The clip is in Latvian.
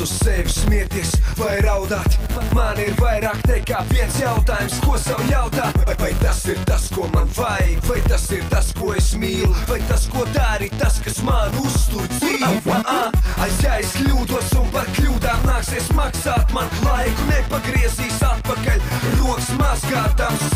uz sevi smieties vai raudāt. Man ir vairāk nekā viens jautājums, ko sev jautāt. Vai, vai tas ir tas, ko man vajag, vai tas ir tas, ko es mīlu, vai tas, ko dara tas, kas man uztur dzīvi. Ah, aiz ja es kļūdos un par kļūdām nāksies maksāt, man laiku nepagriezīs atpakaļ, rokas mazgātams, savu nemaskāties.